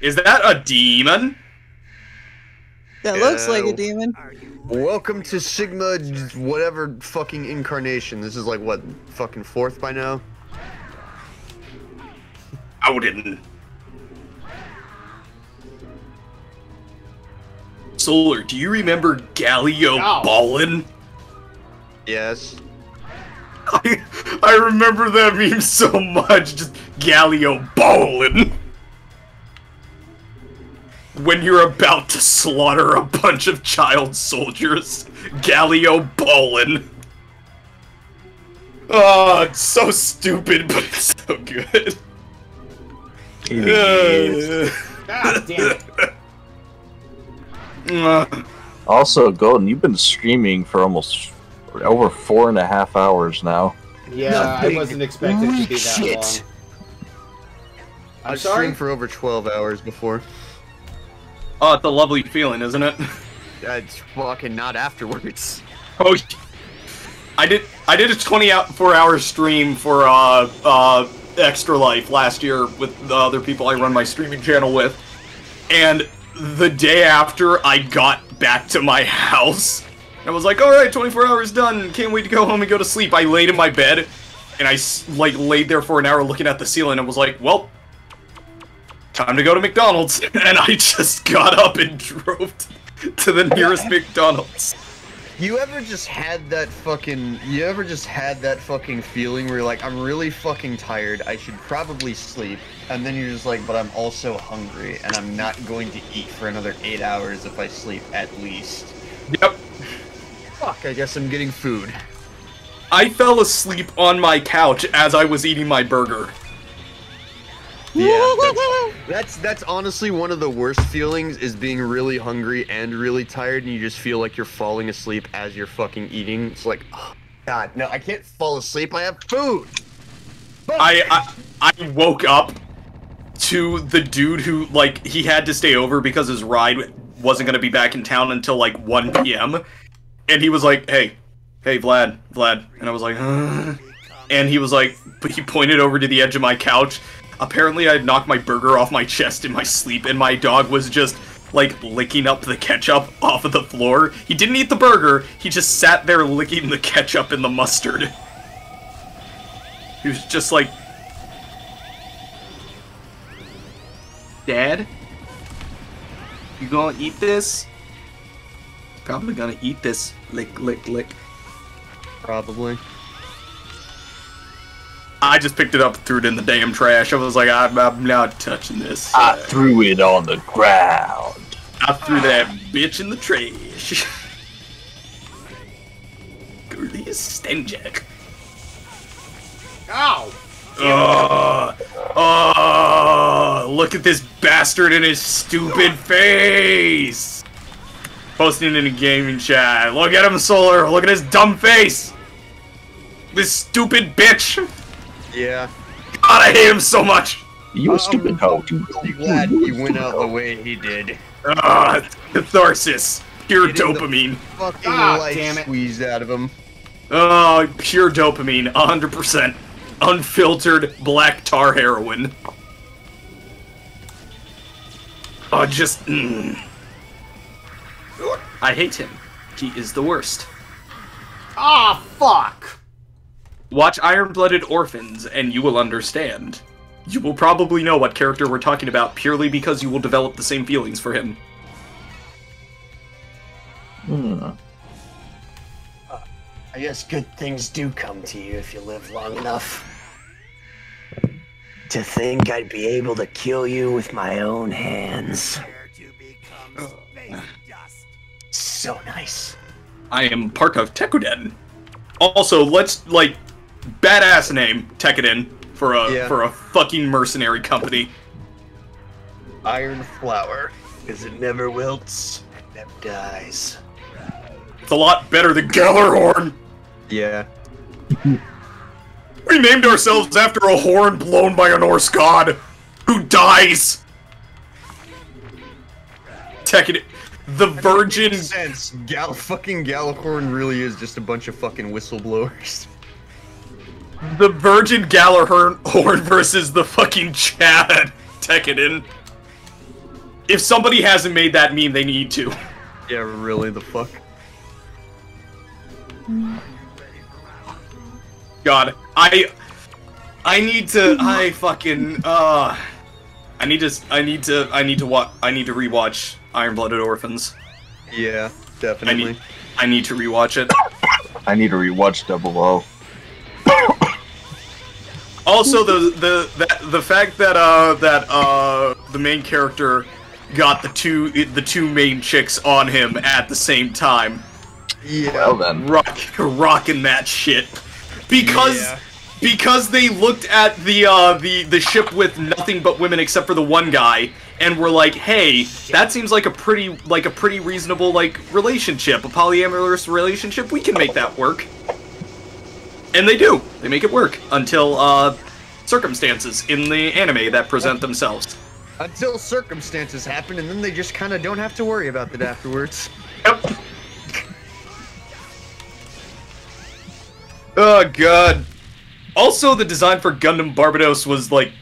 Is that a demon? That looks like a demon. Welcome to Sigma, whatever fucking incarnation. This is like what fucking fourth by now. Odin. Solar, do you remember Galio No. Ballin? Yes. I, I remember that meme so much. Just Galio Ballin. When you're about to slaughter a bunch of child soldiers, Galio Ballin. Oh, it's so stupid, but it's so good. God damn it. Uh, Also, Golden, you've been streaming for almost over four and a half hours now. Yeah, I wasn't expecting to be that Shit. long. I'm I've sorry. streamed for over 12 hours before. oh, it's a lovely feeling, isn't it? It's fucking not afterwards. Oh, I did. I did a 24 hour stream for uh uh Extra Life last year with the other people I run my streaming channel with, and the day after I got back to my house, I was like, "All right, 24 hours done. Can't wait to go home and go to sleep." I laid in my bed, and I like laid there for an hour looking at the ceiling and was like, "Well." Time to go to McDonald's, and I just got up and drove to the nearest McDonald's. You ever just had that fucking. You ever just had that fucking feeling where you're like, I'm really fucking tired, I should probably sleep. And then you're just like, but I'm also hungry, and I'm not going to eat for another eight hours if I sleep at least. Yep, Fuck, I guess I'm getting food. I fell asleep on my couch as I was eating my burger. Yeah, that's, that's that's honestly one of the worst feelings is being really hungry and really tired, and you just feel like you're falling asleep as you're fucking eating. It's like, oh, God, no, I can't fall asleep. I have food. I, I I woke up to the dude who like he had to stay over because his ride wasn't gonna be back in town until like 1 p.m. And he was like, "Hey, hey, Vlad, Vlad," and I was like, "Huh?" and he was like, but he pointed over to the edge of my couch. Apparently, I had knocked my burger off my chest in my sleep, and my dog was just like licking up the ketchup off of the floor. He didn't eat the burger; he just sat there licking the ketchup and the mustard. He was just like, Dad, you gonna eat this? Probably gonna eat this. Lick, lick, lick. Probably. I just picked it up, threw it in the damn trash. I was like, I'm, I'm not touching this. I Uh, threw it on the ground. I threw that bitch in the trash. Girly is Stenjack. Ow! Oh, oh, look at this bastard in his stupid face. Posting in a gaming chat. Look at him, Solar. Look at his dumb face. This stupid bitch. Yeah. God, I hate him so much. You a stupid hoe. I'm really glad he went out the way he did. Ah, catharsis. Pure Getting dopamine. Fucking Ah, life damn it. squeezed out of him. Oh, pure dopamine. 100%. Unfiltered black tar heroin. Oh, just. Mm. I hate him. He is the worst. Ah, fuck! Watch Iron Blooded Orphans and you will understand. You will probably know what character we're talking about purely because you will develop the same feelings for him. Hmm. I guess good things do come to you if you live long enough. To think I'd be able to kill you with my own hands. So nice. I am part of Tekkadan. Also, let's like badass name Tekkadan for a Yeah. for a fucking mercenary company. Iron flower. Because it never wilts, it never dies. It's a lot better than Gjallarhorn. Yeah. We named ourselves after a horn blown by a Norse god who dies. Tekkadan, the virgin. Sense. Gal fucking Gjallarhorn really is just a bunch of fucking whistleblowers. The Virgin Gjallarhorn versus the fucking Chad Tekkadan. If somebody hasn't made that meme, they need to. Yeah, really, the fuck? God, I, I need to. I fucking. Uh, I need to. I need to. I need to watch. I need to rewatch Iron Blooded Orphans. Yeah, I definitely. need. I need to rewatch it. I need to rewatch Double O. Also, the the the, the fact that uh that uh the main character got the two the two main chicks on him at the same time, Yeah. Well then, rock rocking that shit, because Yeah. because they looked at the uh the the ship with nothing but women except for the one guy and were like, hey, that seems like a pretty like a pretty reasonable like relationship, a polyamorous relationship. We can make that work. And they do. They make it work until uh circumstances in the anime that present themselves. Until circumstances happen, and then they just kind of don't have to worry about it afterwards. Yep. Oh god. Also, the design for Gundam Barbatos was like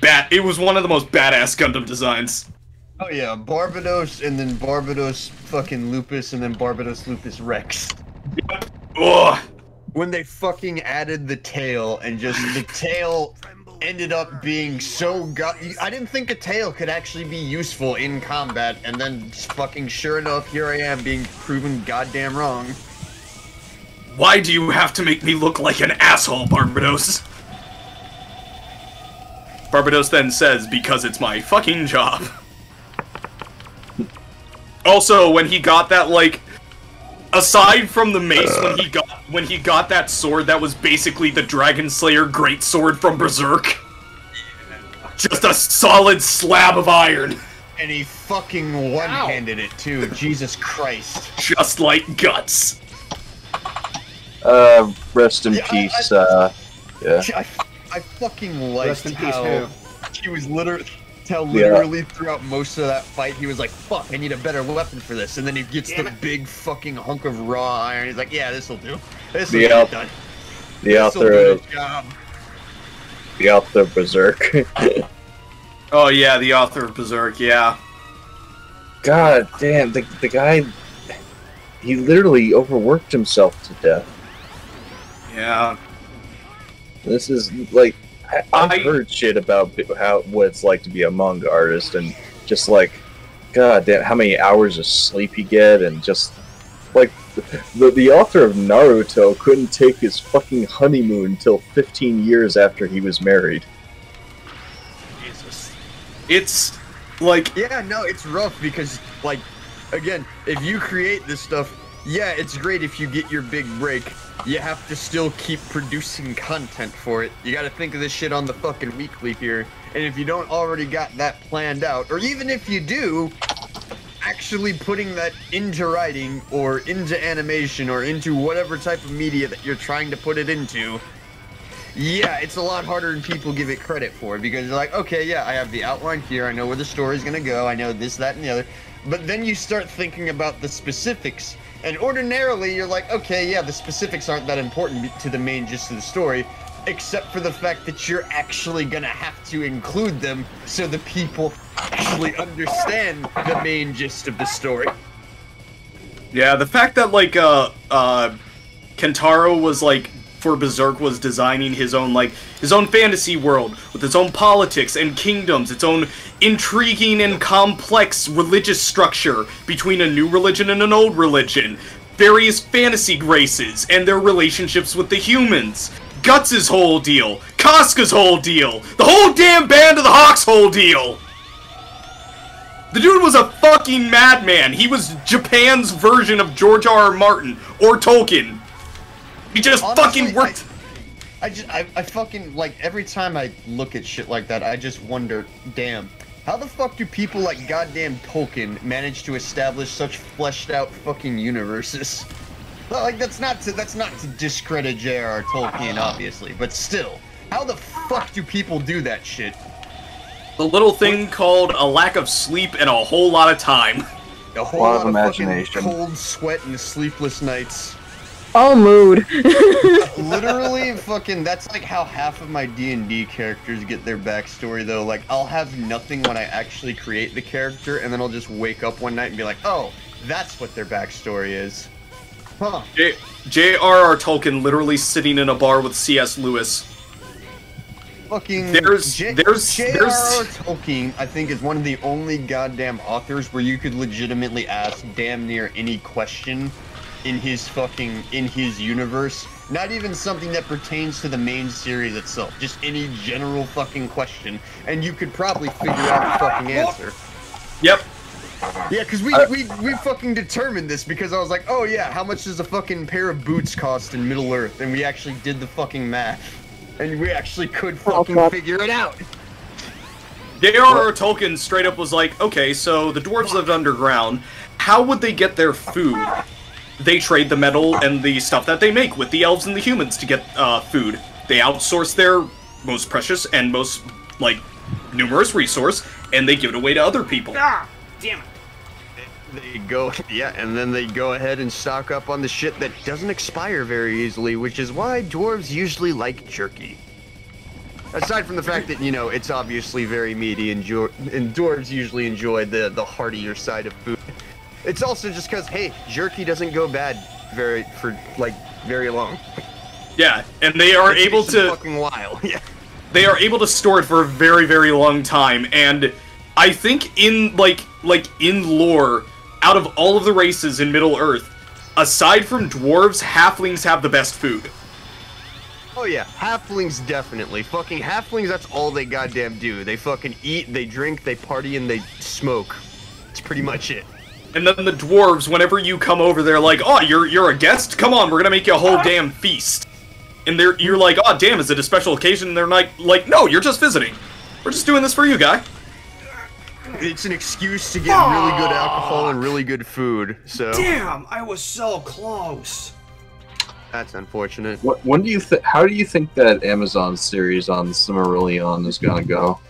bat. It was one of the most badass Gundam designs. Oh yeah, Barbatos, and then Barbatos fucking Lupus, and then Barbatos Lupus Rex. Ugh. When they fucking added the tail, and just the tail ended up being so god. I didn't think a tail could actually be useful in combat, and then fucking sure enough, here I am being proven goddamn wrong. Why do you have to make me look like an asshole, Barbatos? Barbatos then says, because it's my fucking job. Also, when he got that, like, aside from the mace, when he got when he got that sword, that was basically the Dragon Slayer Great Sword from Berserk. Just a solid slab of iron, And he fucking one-handed it too. Jesus Christ. just like guts. uh, rest in Yeah, I- peace. Uh, yeah. I, I fucking liked Rest in peace, how who? he was literally how Yeah. literally throughout most of that fight he was like, "Fuck, I need a better weapon for this," and then he gets the big fucking hunk of raw iron. He's like, "Yeah, this will do. This will The get done. The This'll author do of the job." the author of Berserk. Oh yeah, the author of Berserk, yeah. God damn, the the guy, he literally overworked himself to death. Yeah. This is like I, I've I- heard shit about how what it's like to be a manga artist, and just like, god damn, how many hours of sleep you get, and just like the the author of Naruto couldn't take his fucking honeymoon until 15 years after he was married. Jesus. It's like Yeah, no, it's rough because like, again, if you create this stuff, yeah, it's great if you get your big break. You have to still keep producing content for it. You got to think of this shit on the fucking weekly here. And if you don't already got that planned out, or even if you do, actually putting that into writing or into animation or into whatever type of media that you're trying to put it into, yeah, it's a lot harder than people give it credit for because you're like, okay, yeah, I have the outline here, I know where the story's gonna go, I know this, that, and the other. But then you start thinking about the specifics, and ordinarily you're like, okay, yeah, the specifics aren't that important to the main gist of the story, except for the fact that you're actually gonna have to include them so the people actually understand the main gist of the story. Yeah, the fact that like uh uh Kentaro was like for Berserk was designing his own like his own fantasy world with its own politics and kingdoms, its own intriguing and complex religious structure between a new religion and an old religion, various fantasy races and their relationships with the humans. Guts' whole deal, Casca's whole deal, the whole damn band of the Hawks whole deal. The dude was a fucking madman. He was Japan's version of George R. R. Martin or Tolkien. He just Honestly, fucking worked. I just, I, I fucking, like, every time I look at shit like that, I just wonder, damn, how the fuck do people like goddamn Tolkien manage to establish such fleshed out fucking universes? Well, Like, that's not to, that's not to discredit J.R.R. Tolkien, obviously, but still, how the fuck do people do that shit? The little thing called a lack of sleep and a whole lot of time. A whole lot lot of of imagination. cold sweat and sleepless nights. Oh, mood. Literally, fucking. That's like how half of my D and D characters get their backstory, though. Like, I'll have nothing when I actually create the character, and then I'll just wake up one night and be like, "Oh, that's what their backstory is." Huh? J.R.R. Tolkien literally sitting in a bar with C.S. Lewis. Fucking. There's- J- there's- J.R.R. Tolkien, I think, is one of the only goddamn authors where you could legitimately ask damn near any question in his fucking in his universe. Not even something that pertains to the main series itself. Just any general fucking question, and you could probably figure out the fucking answer. Yep. Yeah, because we, uh, we we fucking determined this because I was like, oh yeah, how much does a fucking pair of boots cost in Middle Earth? And we actually did the fucking math, and we actually could fucking fuck. figure it out. J.R.R. Tolkien straight up was like, okay, so the dwarves lived underground. How would they get their food? They trade the metal and the stuff that they make with the elves and the humans to get uh, food. They outsource their most precious and most, like, numerous resource, and they give it away to other people. Ah, damn it. They go, yeah, and then they go ahead and stock up on the shit that doesn't expire very easily, which is why dwarves usually like jerky. Aside from the fact that you know it's obviously very meaty, and, and dwarves usually enjoy the the heartier side of food. It's also just because hey, jerky doesn't go bad very for like very long. Yeah, and they are It able to fucking while. Yeah. they are able to store it for a very very long time and I think in like like in lore out of all of the races in Middle Earth aside from dwarves halflings have the best food. Oh yeah, halflings definitely. Fucking halflings, that's all they goddamn do. They fucking eat, they drink, they party, and they smoke. It's pretty much it. And then the dwarves whenever you come over they're like, "Oh, you're you're a guest? Come on, we're going to make you a whole damn feast." And they're you're like, "Oh, damn, is it a special occasion?" And they're like like, "No, you're just visiting. We're just doing this for you, guy." It's an excuse to get really good alcohol and really good food, so Damn, I was so close. that's unfortunate. What, when do you think? How do you think that Amazon series on Silmarillion is gonna go?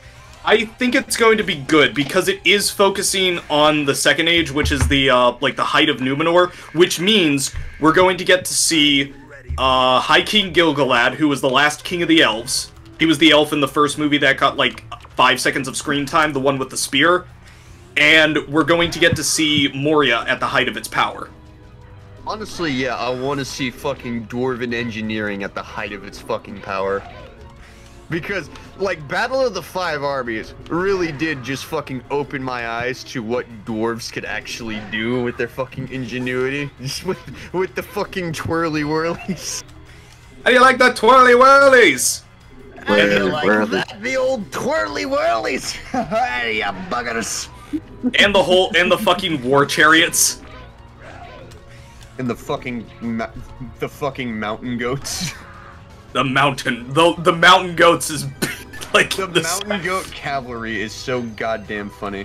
I think it's going to be good because it is focusing on the second age, which is the uh, like the height of Numenor, which means we're going to get to see uh, High King Gilgalad, who was the last king of the elves. He was the elf in the first movie that got like five seconds of screen time, the one with the spear. And we're going to get to see Moria at the height of its power. Honestly, yeah, I want to see fucking dwarven engineering at the height of its fucking power. Because, like, Battle of the Five Armies really did just fucking open my eyes to what dwarves could actually do with their fucking ingenuity. Just with, with the fucking twirly whirlies. How do you like the twirly whirlies? I Where- like where are they? that, the old twirly whirlies. hey, you buggers. And the whole and the fucking war chariots. And the fucking, the fucking mountain goats. The mountain, the the mountain goats is like The the mountain goat cavalry is so goddamn funny.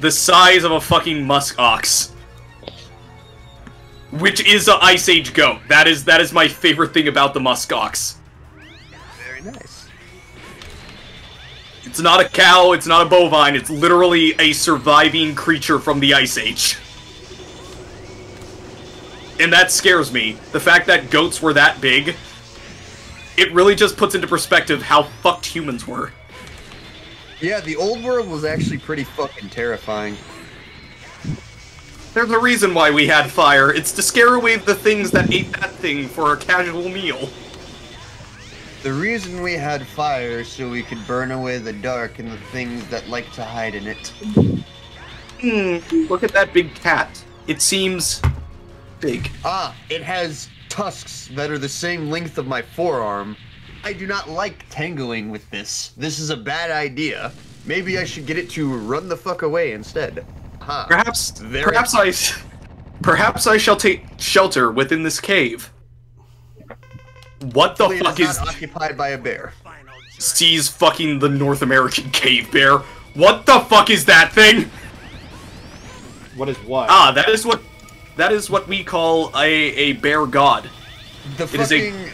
the size of a fucking musk ox. Which is a ice age goat. That is that is my favorite thing about the musk ox. Very nice. It's not a cow, it's not a bovine, it's literally a surviving creature from the ice age. And that scares me. The fact that goats were that big, it really just puts into perspective how fucked humans were. Yeah, the old world was actually pretty fucking terrifying. There's a reason why we had fire. It's to scare away the things that ate that thing for a casual meal. The reason we had fire so we could burn away the dark and the things that like to hide in it. Hmm, look at that big cat. It seems big. Ah, it has tusks that are the same length of my forearm. I do not like tangling with this. This is a bad idea. Maybe I should get it to run the fuck away instead. Huh. Perhaps, Very- perhaps I, perhaps I shall take shelter within this cave. What the Hopefully fuck is is occupied by a bear. sees fucking the North American cave bear? What the fuck is that thing? What is what? Ah, that is what, that is what we call a a bear god. The It is a- fucking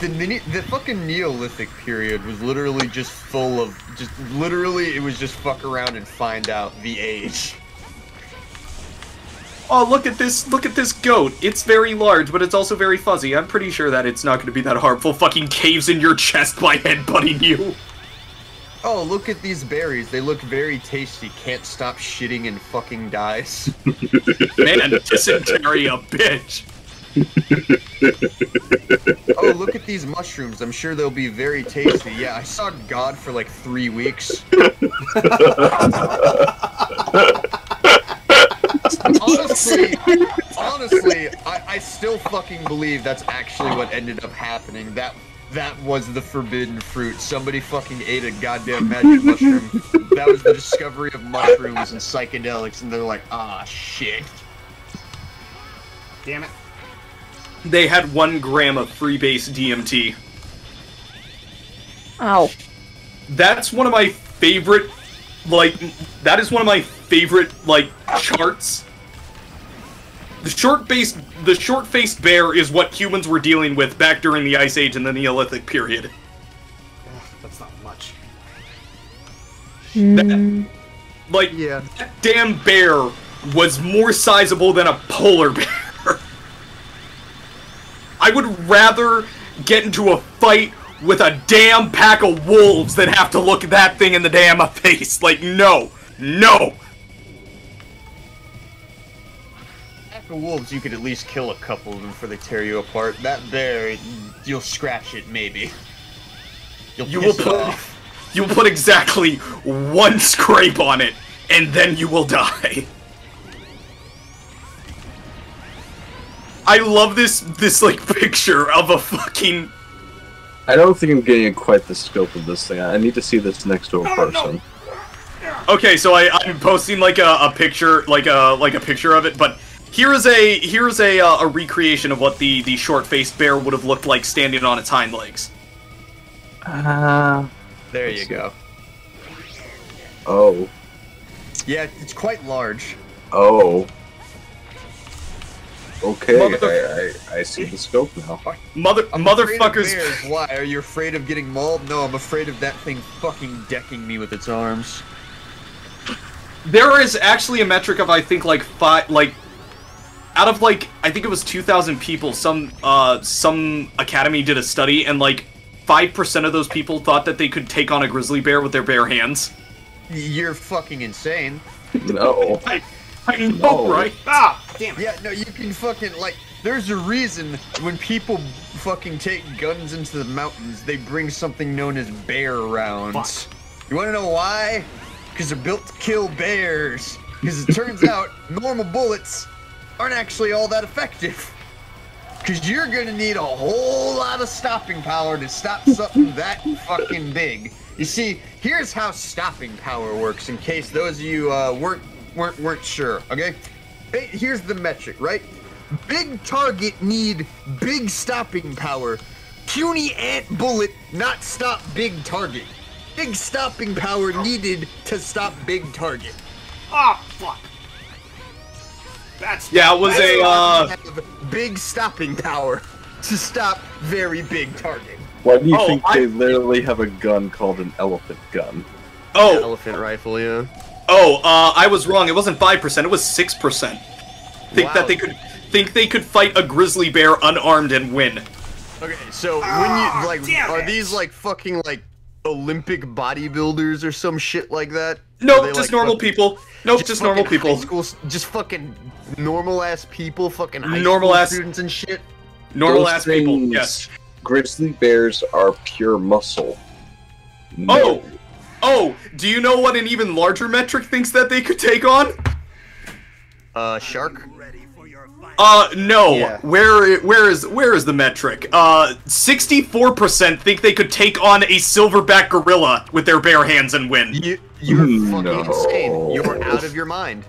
the mini, the fucking Neolithic period was literally just full of just literally it was just fuck around and find out the age. oh look at this look at this goat. It's very large, but it's also very fuzzy. I'm pretty sure that it's not going to be that harmful. Fucking caves in your chest by headbutting you. Oh, look at these berries. They look very tasty. Can't stop shitting and fucking dies. Man, dysentery a bitch. Oh, look at these mushrooms. I'm sure they'll be very tasty. Yeah, I saw God for like three weeks. honestly, honestly, I, I still fucking believe that's actually what ended up happening. That that was the forbidden fruit. Somebody fucking ate a goddamn magic mushroom. That was the discovery of mushrooms and psychedelics, and they're like, ah, shit. Damn it. They had one gram of freebase DMT. Ow. That's one of my favorite, like, that is one of my favorite, like, charts. The short-faced, the short-faced bear is what humans were dealing with back during the Ice Age and the Neolithic period. Ugh, that's not much. Mm, Like, Yeah. that damn bear was more sizable than a polar bear. I would rather get into a fight with a damn pack of wolves than have to look that thing in the damn face. Like, no. No. Pack of wolves, you could at least kill a couple of them before they tear you apart. That bear, you'll scratch it maybe. You'll You will piss it put off. you will put exactly one scrape on it, and then you will die. I love this this like picture of a fucking I don't think I'm getting quite the scope of this thing. I need to see this next door a no. person. Okay, so I, I'm posting like a, a picture, like a like a picture of it, but here is a here's a uh, a recreation of what the the short faced bear would have looked like standing on its hind legs. Ah. There you go. oh. Yeah, it's quite large. Oh. Okay, Mother- I, I, I see the scope now. Mother I'm afraid of motherfuckers. bears. Why? Are you afraid of getting mauled? No, I'm afraid of that thing fucking decking me with its arms. There is actually a metric of I think like five like out of like I think it was 2000 people some uh some academy did a study and like 5% of those people thought that they could take on a grizzly bear with their bare hands. You're fucking insane. No. I I know, No. right? Ah, damn it. Yeah, no, you can fucking like. There's a reason when people fucking take guns into the mountains, they bring something known as bear rounds. You want to know why? Because they're built to kill bears. Because it turns out normal bullets aren't actually all that effective. Because you're gonna need a whole lot of stopping power to stop something that fucking big. You see, here's how stopping power works. In case those of you uh, weren't weren't weren't sure, okay? Here's the metric, right? Big target need big stopping power. Puny ant bullet not stop big target. Big stopping power needed to stop big target. Ah, fuck. That's Yeah, it was That's a uh big stopping power to stop very big target. Why do you Oh, think I- they literally have a gun called an elephant gun? oh an Elephant rifle, yeah. oh uh I was wrong. It wasn't 5%, it was 6%. Think Wow. that they could think they could fight a grizzly bear unarmed and win. Okay, so when Ah, you like, are it. these like fucking like Olympic bodybuilders or some shit like that? Nope, just like, normal fucking- people. Nope, just, normal people. School, just fucking normal ass people, fucking high Normal school ass- students and shit. Normal Those ass people. Yes. Grizzly bears are pure muscle. No. Oh, oh, do you know what an even larger metric thinks that they could take on? Uh, shark. Uh, no. Yeah. Where, where is, where is the metric? Uh, sixty-four percent think they could take on a silverback gorilla with their bare hands and win. You, you're No. fucking insane. You're out of your mind.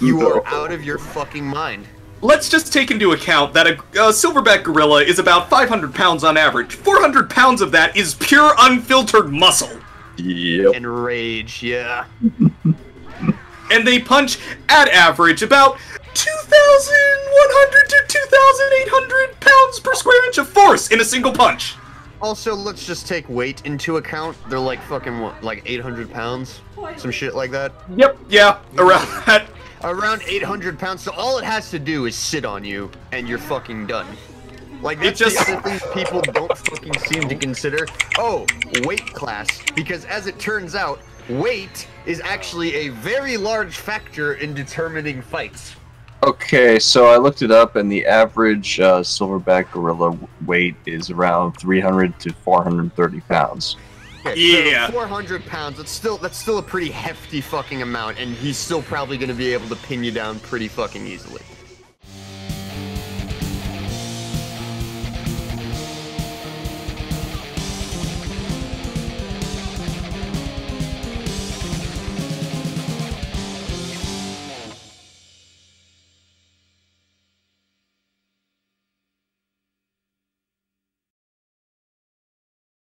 You are out of your fucking mind. Let's just take into account that a, a silverback gorilla is about five hundred pounds on average. Four hundred pounds of that is pure unfiltered muscle, Yep. And rage, yeah. and they punch at average about. 2,100 to 2,800 pounds per square inch of force in a single punch. Also, let's just take weight into account. They're like fucking what, like 800 pounds, some shit like that. Yep. Yeah, around that. around 800 pounds. So all it has to do is sit on you, and you're fucking done. Like It just- the other thing people don't fucking seem to consider. Oh, weight class, because as it turns out, weight is actually a very large factor in determining fights. Okay, so I looked it up, and the average uh, silverback gorilla weight is around 300 to 430 pounds. Okay, Yeah. So 400 pounds. That's still that's still a pretty hefty fucking amount, and he's still probably going to be able to pin you down pretty fucking easily.